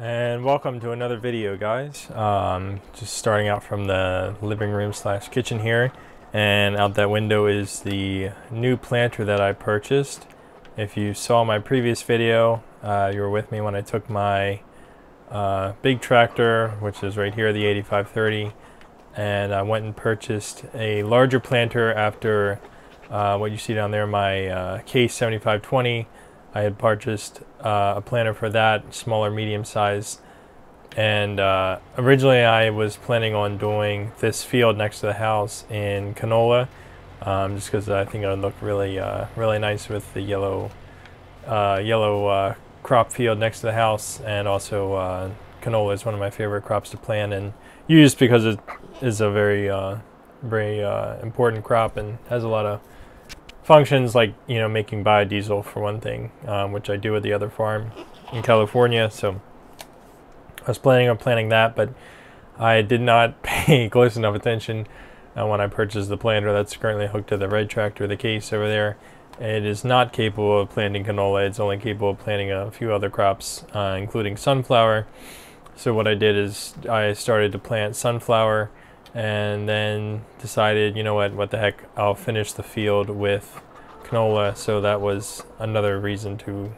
And welcome to another video guys. Um, just starting out from the living room slash kitchen here and out that window is the new planter that I purchased. If you saw my previous video, uh, you were with me when I took my uh, big tractor, which is right here, the 8530, and I went and purchased a larger planter after uh, what you see down there, my uh, Case 7520 I had purchased uh, a planter for that, smaller, medium size. And uh, originally I was planning on doing this field next to the house in canola, um, just because I think it would look really, uh, really nice with the yellow, uh, yellow uh, crop field next to the house. And also uh, canola is one of my favorite crops to plant and use because it is a very, very important crop and has a lot of functions like you know making biodiesel for one thing, um, which I do at the other farm in California. So I was planning on planting that, but I did not pay close enough attention uh, when I purchased the planter that's currently hooked to the red tractor, the case over there. It is not capable of planting canola. It's only capable of planting a few other crops, uh, including sunflower. So what I did is I started to plant sunflower and then decided, you know what, what the heck, I'll finish the field with canola. So that was another reason to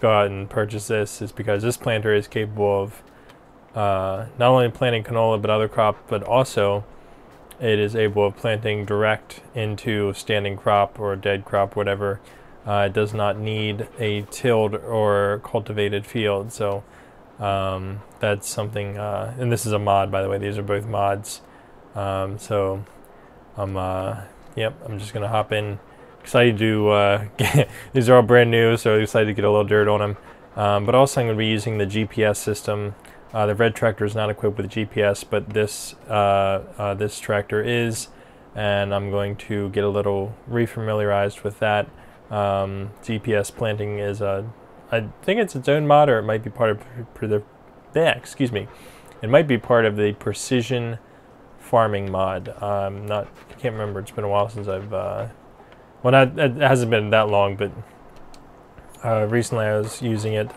go out and purchase this is because this planter is capable of uh, not only planting canola but other crop, but also it is able of planting direct into standing crop or dead crop, whatever. Uh, it does not need a tilled or cultivated field. So um, that's something, uh, and this is a mod, by the way. These are both mods. Um, so I'm, uh, yep, I'm just gonna hop in. Excited to uh, get, these are all brand new, so excited to get a little dirt on them. Um, but also I'm gonna be using the GPS system. Uh, the red tractor is not equipped with GPS, but this uh, uh, this tractor is, and I'm going to get a little refamiliarized with that. Um, GPS planting is a, I think it's its own mod, or it might be part of the, excuse me, it might be part of the precision farming mod. Um, not, I can't remember. It's been a while since I've. Uh, well, not, it hasn't been that long, but uh, recently I was using it,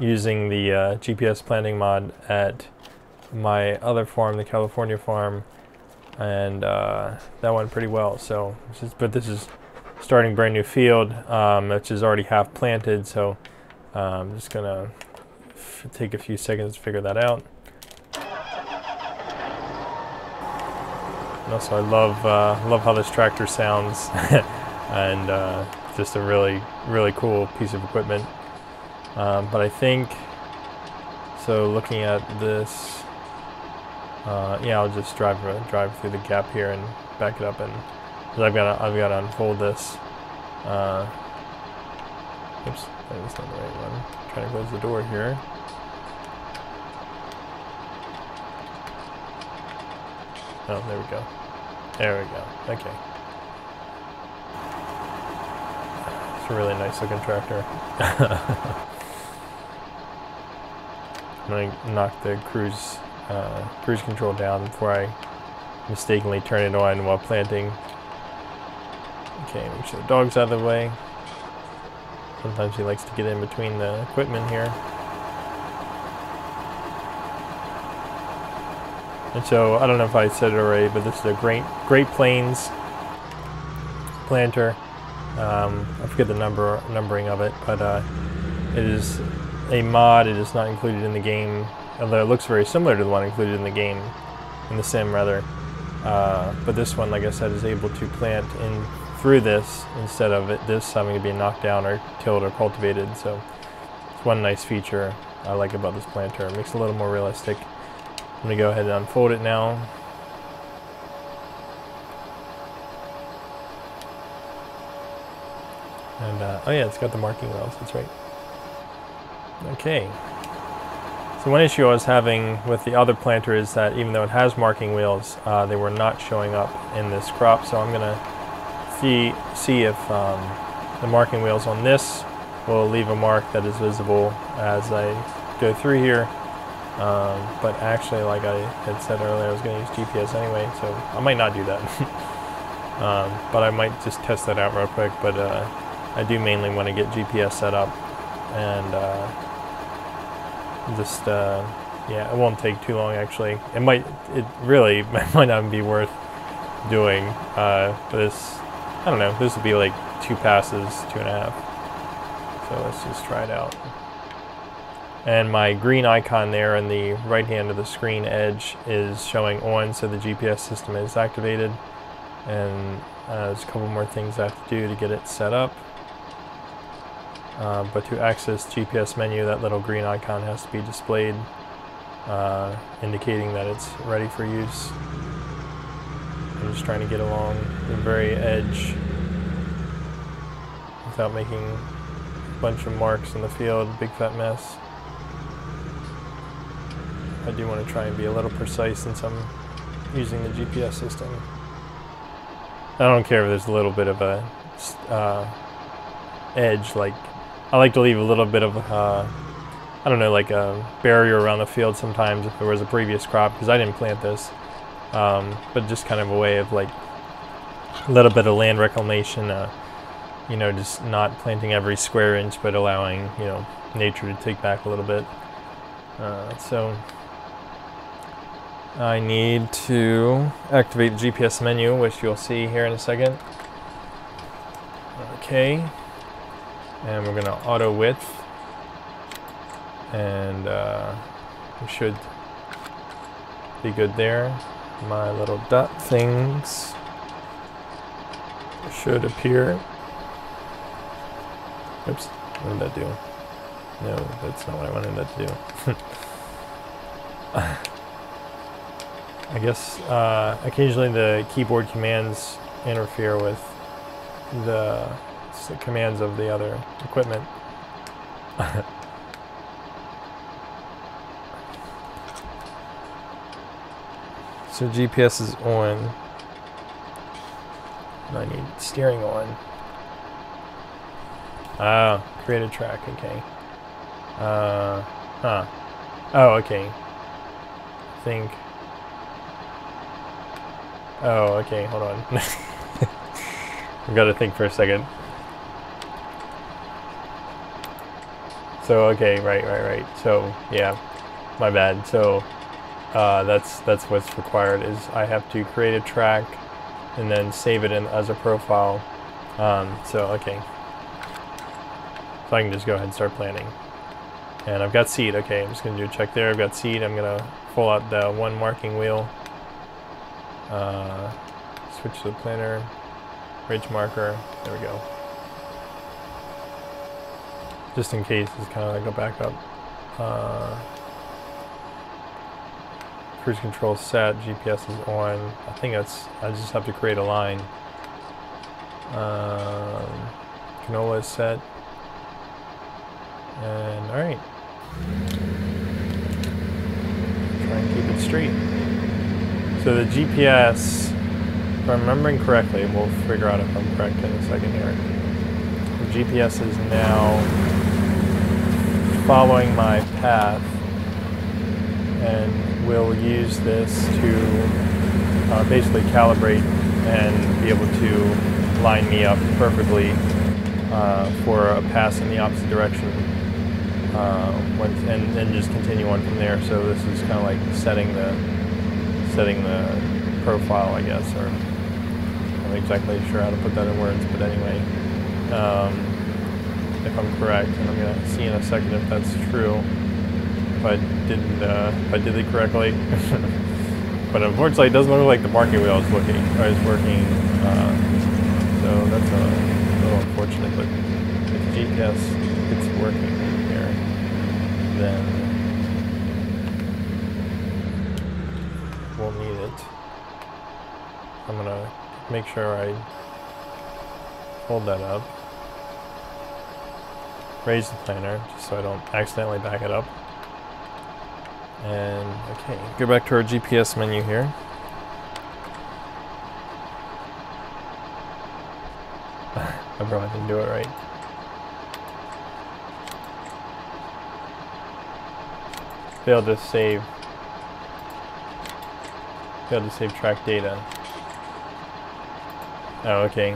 using the uh, GPS planting mod at my other farm, the California farm, and uh, that went pretty well. So, but this is starting brand new field, um, which is already half planted. So, I'm um, just gonna take a few seconds to figure that out. Also, I love uh, love how this tractor sounds, and uh, just a really really cool piece of equipment. Um, but I think so. Looking at this, uh, yeah, I'll just drive uh, drive through the gap here and back it up, and I've got I've got to unfold this. Uh, oops, that's not the right one. I'm trying to close the door here. Oh, there we go. There we go. Okay. It's a really nice looking tractor. I'm to knock the cruise uh, cruise control down before I mistakenly turn it on while planting. Okay, make sure the dog's out of the way. Sometimes he likes to get in between the equipment here. And so I don't know if I said it already, but this is a Great Great Plains planter. Um, I forget the number numbering of it, but uh, it is a mod. It is not included in the game, although it looks very similar to the one included in the game, in the sim rather. Uh, but this one, like I said, is able to plant in through this instead of it, this having to be knocked down or tilled or cultivated. So it's one nice feature I like about this planter. It makes it a little more realistic. I'm going to go ahead and unfold it now. And, uh, oh yeah, it's got the marking wheels, that's right. Okay. So one issue I was having with the other planter is that even though it has marking wheels, uh, they were not showing up in this crop. So I'm to see, see if um, the marking wheels on this will leave a mark that is visible as I go through here. Um, but actually, like I had said earlier, I was going to use GPS anyway, so I might not do that. um, but I might just test that out real quick. But uh, I do mainly want to get GPS set up and uh, just uh, yeah, it won't take too long actually. It might, it really might not be worth doing uh, this. I don't know. This would be like two passes, two and a half. So let's just try it out. And my green icon there in the right hand of the screen edge is showing on, so the GPS system is activated. And uh, there's a couple more things I have to do to get it set up. Uh, but to access GPS menu, that little green icon has to be displayed, uh, indicating that it's ready for use. I'm just trying to get along the very edge without making a bunch of marks in the field, big fat mess. I do want to try and be a little precise since I'm using the GPS system. I don't care if there's a little bit of a uh, edge, like I like to leave a little bit of, uh, I don't know, like a barrier around the field sometimes if there was a previous crop, because I didn't plant this, um, but just kind of a way of like a little bit of land reclamation, uh, you know, just not planting every square inch, but allowing, you know, nature to take back a little bit. Uh, so I need to activate the GPS menu, which you'll see here in a second. Okay. And we're gonna auto width. And uh, we should be good there. My little dot things should appear. Oops what did that do? No that's not what I wanted that to do I guess uh, occasionally the keyboard commands interfere with the commands of the other equipment. so GPS is on. I need steering on. Ah, create a track, okay. Uh, huh. Oh, okay. I think. Oh, okay, hold on. I've got to think for a second. So okay, right, right, right. So yeah, my bad. So uh, that's that's what's required is I have to create a track and then save it in as a profile. Um, so okay, so I can just go ahead and start planting. And I've got seed. Okay, I'm just gonna do a check there. I've got seed. I'm gonna pull out the one marking wheel. Uh, switch to the planter, ridge marker. There we go just in case, it's kind of like a backup. Uh, cruise control set, GPS is on. I think that's, I just have to create a line. Um, canola is set. And alright. Try and keep it straight. So the GPS, if I'm remembering correctly, we'll figure out if I'm correct in a second here. The GPS is now following my path and we'll use this to uh, basically calibrate and be able to line me up perfectly uh, for a pass in the opposite direction uh, and, and just continue on from there. So this is kind of like setting the setting the profile, I guess, or I'm not exactly sure how to put that in words, but anyway. Um, if I'm correct, and I'm to see in a second if that's true. If I didn't, uh, if I did it correctly. but unfortunately, it doesn't look like the marking wheel is looking or is working. Uh, so that's a little unfortunate. But if GPS it's working here, then we'll need it. I'm gonna make sure I hold that up raise the planter just so I don't accidentally back it up. And okay, go back to our GPS menu here. I probably didn't do it right. Failed to save. Failed to save track data. Oh, okay.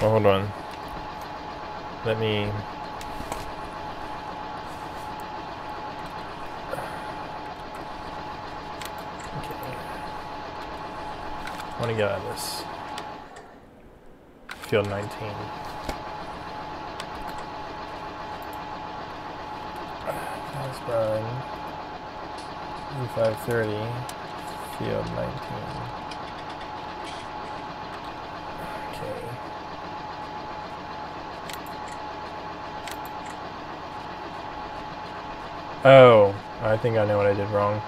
Well, hold on. Let me... Okay. I want to get out of this. Field 19. Hasbron. E530. Field 19. Okay. Oh, I think I know what I did wrong.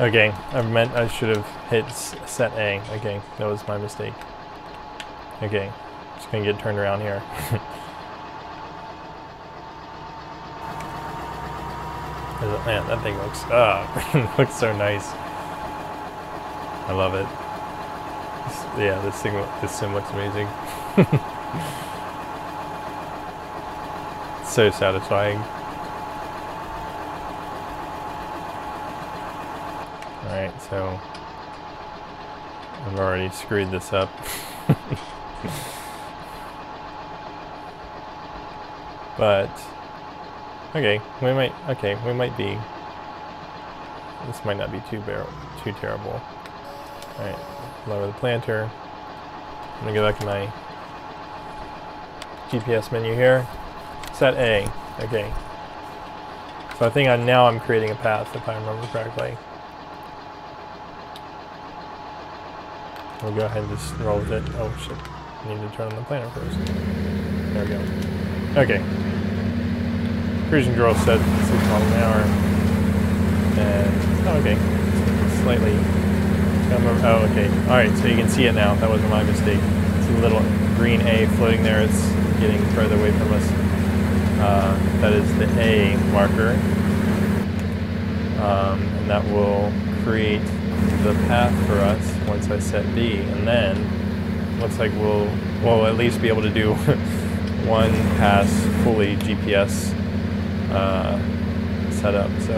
Okay, I meant I should have hit set A. Okay, that was my mistake. Okay, just gonna get turned around here. Man, that thing looks, ah, looks so nice. I love it. yeah, this thing, this sim looks amazing. so satisfying. Alright, so I've already screwed this up. but okay, we might okay, we might be this might not be too too terrible. Alright, lower the planter. I'm gonna go back to my GPS menu here. Set A. Okay. So I think I, now I'm creating a path, if I remember correctly. We'll go ahead and just roll with it. Oh shit. I need to turn on the planter first. There we go. Okay. Cruise control set 6 miles an hour. And, oh, okay. Slightly oh, okay. Alright, so you can see it now. That wasn't my mistake. It's a little green A floating there. It's getting further away from us. Uh, that is the A marker. Um, and that will create the path for us once I set B. And then, looks like we'll, we'll at least be able to do one pass fully GPS uh, setup. So,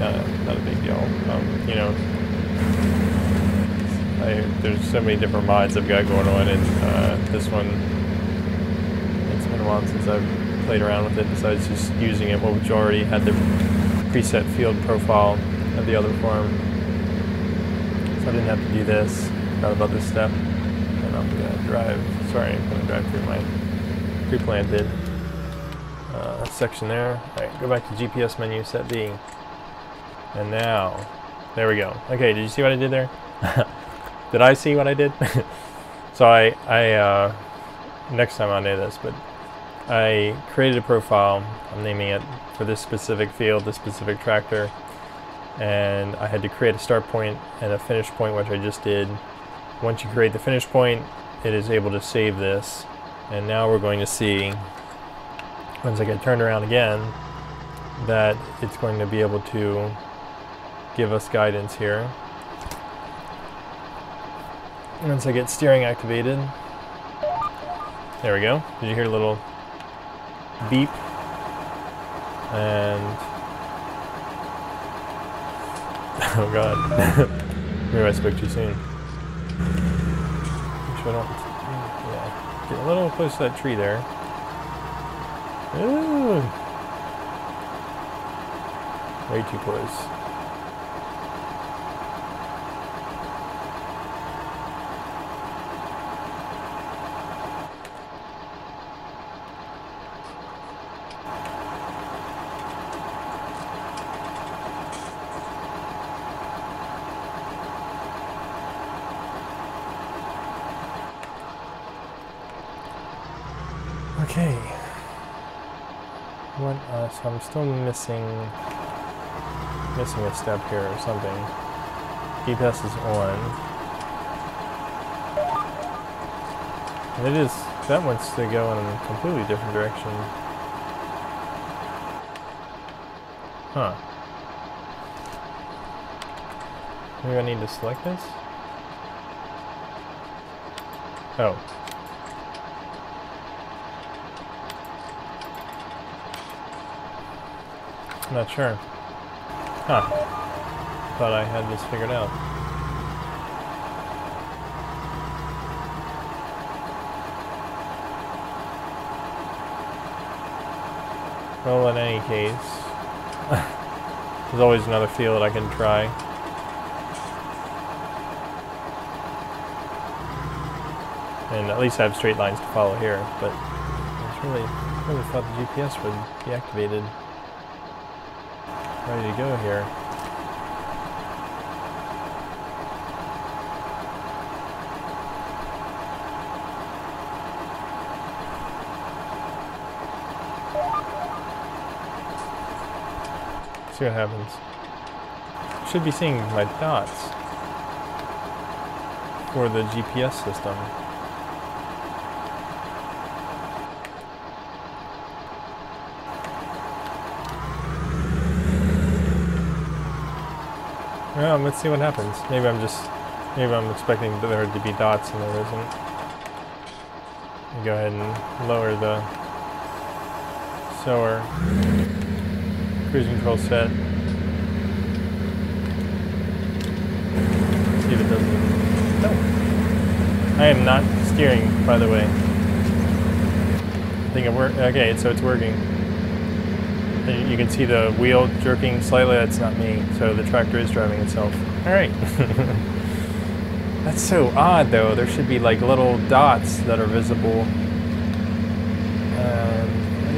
uh, not a big deal. Um, you know, I, there's so many different mods I've got going on, and uh, this one, it's been a while since I've played around with it, besides just using it, which already had the preset field profile of the other farm. Didn't have to do this, Not about this step, and I'm to drive, sorry, I'm to drive through my pre-planted uh, section there. Alright, go back to GPS menu, set B. And now, there we go. Okay, did you see what I did there? did I see what I did? so I, I uh, next time I'll do this, but I created a profile. I'm naming it for this specific field, this specific tractor. And I had to create a start point and a finish point, which I just did. Once you create the finish point, it is able to save this. And now we're going to see, once I get turned around again, that it's going to be able to give us guidance here. Once I get steering activated, there we go. Did you hear a little beep? And oh god, maybe I spoke too soon. Make sure I don't. Yeah, get a little close to that tree there. Ooh. Way too close. Okay. What else? I'm still missing missing a step here or something. GPS is on. And it is that wants to go in a completely different direction. Huh. Maybe I need to select this? Oh. I'm not sure. Huh. Thought I had this figured out. Well, in any case, there's always another field I can try. And at least I have straight lines to follow here, but I really, really thought the GPS would be activated. Ready to go here. See what happens. Should be seeing my dots for the GPS system. Yeah, let's see what happens. Maybe I'm just, maybe I'm expecting there to be dots and there isn't. Go ahead and lower the sower. Cruise control set. See if it doesn't. No. I am not steering, by the way. I think it worked. Okay, so it's working. You can see the wheel jerking slightly. That's not me. So the tractor is driving itself. All right. That's so odd, though. There should be like little dots that are visible. Um,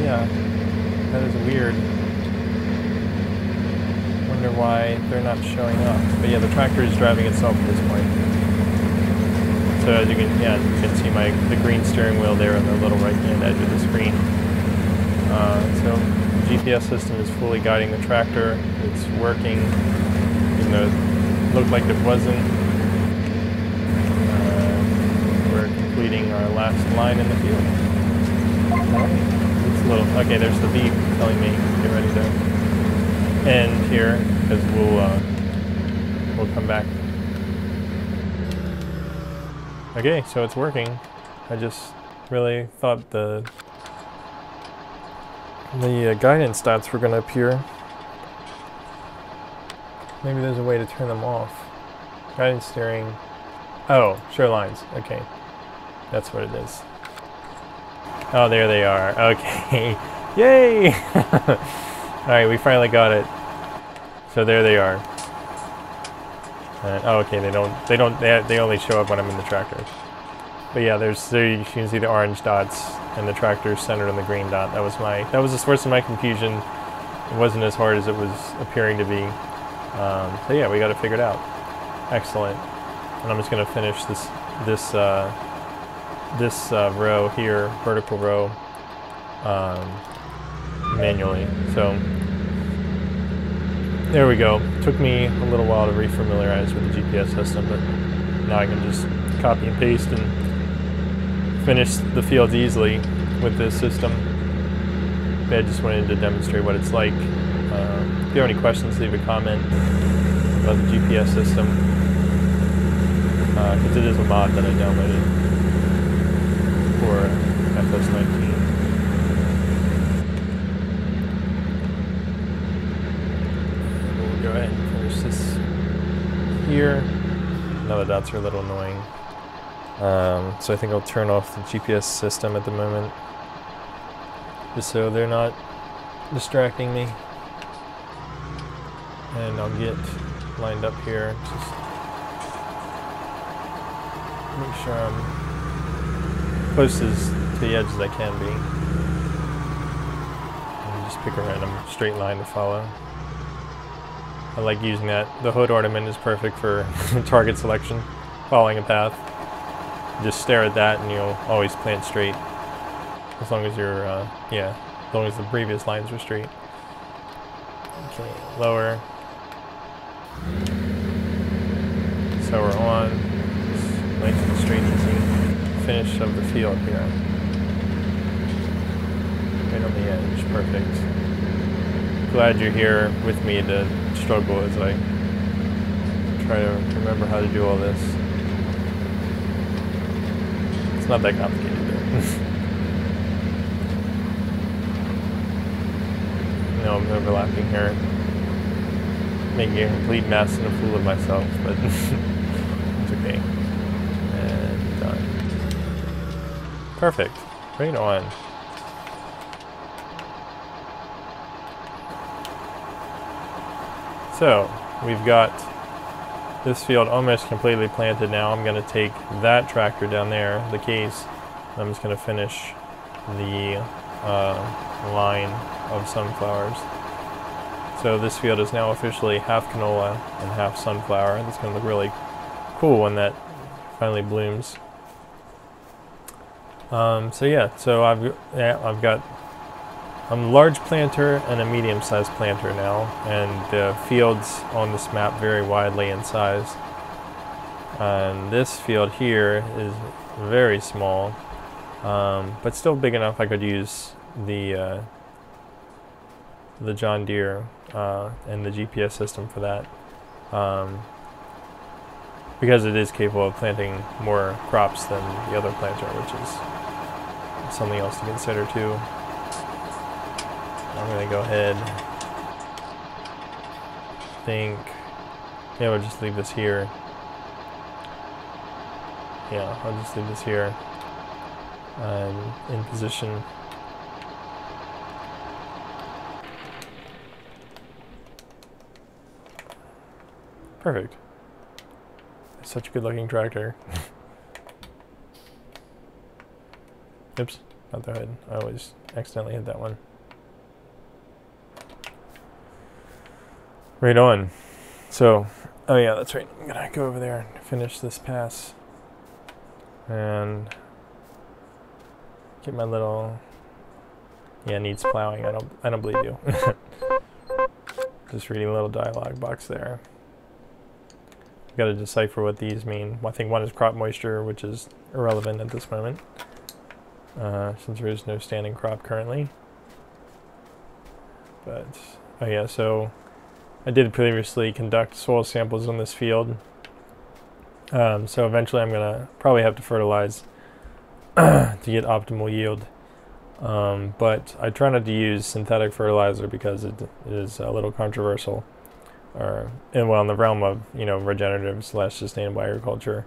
yeah, that is weird. Wonder why they're not showing up. But yeah, the tractor is driving itself at this point. So as you can, yeah, you can see my the green steering wheel there on the little right-hand edge of the screen. Uh, so GPS system is fully guiding the tractor. It's working, even though it looked like it wasn't. Uh, we're completing our last line in the field. It's a little, okay, there's the beep telling me get ready to end here because we'll, uh, we'll come back. Okay, so it's working. I just really thought the the uh, guidance dots were going to appear. Maybe there's a way to turn them off. Guidance steering. Oh, show lines. Okay. That's what it is. Oh, there they are. Okay. Yay! Alright, we finally got it. So there they are. Uh, oh, okay, they don't, they don't, they, they only show up when I'm in the tractor. But yeah, there's, there you can see the orange dots and the tractor centered on the green dot. That was my that was the source of my confusion. It wasn't as hard as it was appearing to be. Um, so yeah, we got to figure it figured out. Excellent. And I'm just going to finish this this uh, this uh, row here, vertical row, um, manually. So there we go. Took me a little while to refamiliarize with the GPS system, but now I can just copy and paste and finish the fields easily with this system. I just wanted to demonstrate what it's like. Uh, if you have any questions, leave a comment about the GPS system. Because uh, it is a mod that I downloaded for FS19. We'll go ahead and finish this here. Now the dots are a little annoying. Um, so I think I'll turn off the GPS system at the moment. Just so they're not distracting me. And I'll get lined up here. Just make sure I'm close as to the edge as I can be. And just pick a random straight line to follow. I like using that. The hood ornament is perfect for target selection, following a path just stare at that and you'll always plant straight. As long as you're, uh, yeah, as long as the previous lines are straight. Okay, lower. So we're on. Nice and straight. Finish of the field here. Right on the edge, perfect. Glad you're here with me to struggle as I try to remember how to do all this. It's not that complicated. know I'm overlapping here. Making a complete mess and a fool of myself, but it's okay. And done. Perfect. Right on. So, we've got this field almost completely planted now. I'm going to take that tractor down there, the case, I'm just going to finish the uh, line of sunflowers. So this field is now officially half canola and half sunflower. It's going to look really cool when that finally blooms. Um, so yeah, so I've yeah, I've got I'm a large planter and a medium-sized planter now, and the fields on this map vary widely in size. And this field here is very small, um, but still big enough I could use the uh, the John Deere uh, and the GPS system for that. Um, because it is capable of planting more crops than the other planter, which is something else to consider too. I'm gonna go ahead. Think. Yeah, we'll just leave this here. Yeah, I'll just leave this here. I'm in position. Perfect. Such a good looking tractor. Oops, not the hood. I always accidentally hit that one. Right on. So, oh yeah, that's right. I'm gonna go over there and finish this pass. And get my little yeah, needs plowing. I don't I don't believe you. Just reading a little dialogue box there. Got to decipher what these mean. I think one is crop moisture, which is irrelevant at this moment, uh, since there is no standing crop currently. But, oh yeah, so I did previously conduct soil samples on this field. Um, so eventually I'm going to probably have to fertilize to get optimal yield. Um, but I try not to use synthetic fertilizer because it is a little controversial. Or, and well, in the realm of you know regenerative slash sustainable agriculture,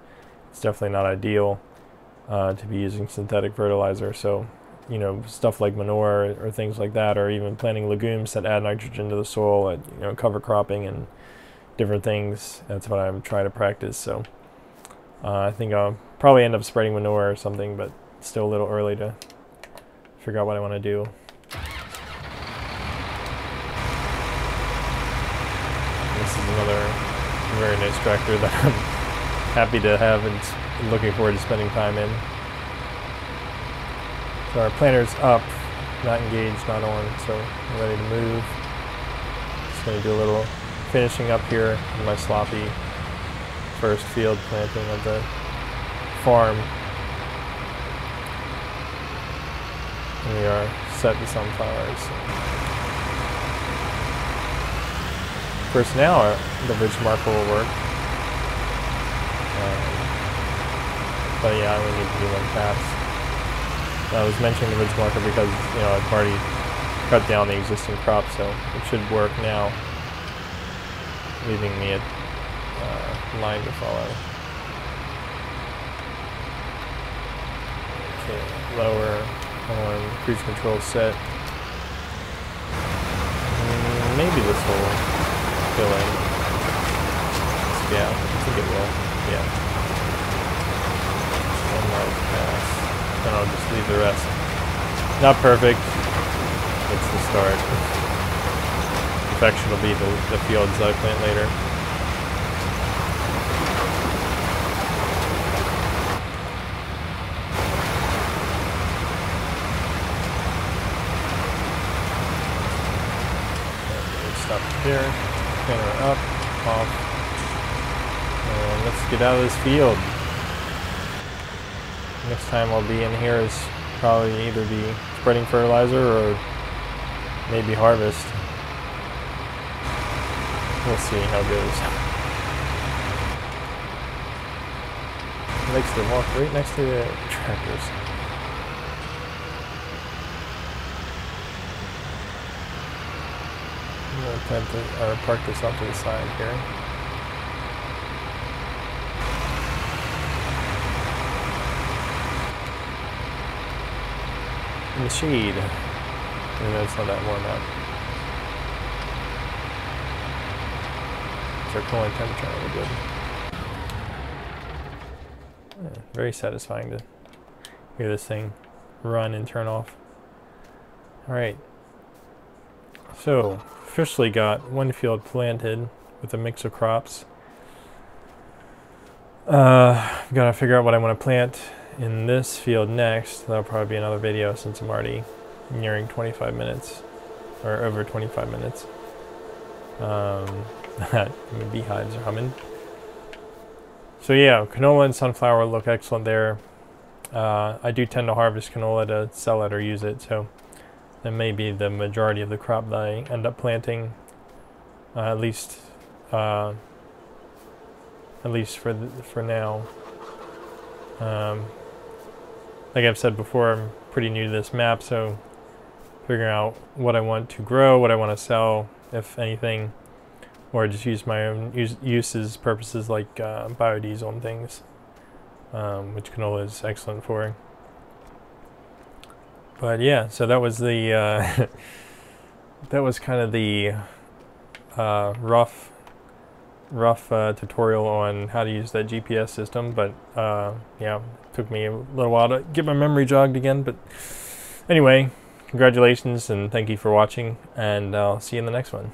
it's definitely not ideal uh, to be using synthetic fertilizer. So you know stuff like manure or things like that, or even planting legumes that add nitrogen to the soil, at, you know cover cropping and different things. That's what I'm trying to practice. So uh, I think I'll probably end up spreading manure or something, but still a little early to figure out what I want to do. This is another very nice tractor that I'm happy to have and looking forward to spending time in. So our planter's up, not engaged, not on, so I'm ready to move. Just gonna do a little finishing up here my sloppy first field planting of the farm. And we are set to sunflowers. First now, uh, the ridge marker will work. Um, but yeah, I only need to do one pass. I was mentioning the ridge marker because, you know, I've already cut down the existing crop, so it should work now, leaving me a uh, line to follow. Okay, lower on cruise control set. Mm, maybe this will fill in. Yeah, I think it will. Yeah. Pass and I'll just leave the rest. Not perfect. It's the start. Perfection will be the, the fields I plant later. Stop here, up, off, and let's get out of this field time I'll be in here is probably either be spreading fertilizer or maybe harvest. We'll see how it goes. Likes to walk right next to the tractors. I'm gonna the, or park this off to the side here. In the shade. Though it's not that warm out. So our cooling temperature really good. Yeah, very satisfying to hear this thing run and turn off. Alright. So, officially got one field planted with a mix of crops. Uh, I've got to figure out what I want to plant in this field next. That'll probably be another video since I'm already nearing 25 minutes, or over 25 minutes. Um, beehives are humming. So yeah, canola and sunflower look excellent there. Uh, I do tend to harvest canola to sell it or use it, so that may be the majority of the crop that I end up planting, uh, at least, uh, at least for for now. Um, like I've said before, I'm pretty new to this map, so figuring out what I want to grow, what I want to sell, if anything, or just use my own use, uses, purposes like uh, biodiesel and things, um, which canola is excellent for. But yeah, so that was the uh, that was kind of the uh, rough rough uh, tutorial on how to use that GPS system. But uh, yeah, took me a little while to get my memory jogged again. But anyway, congratulations and thank you for watching, and I'll see you in the next one.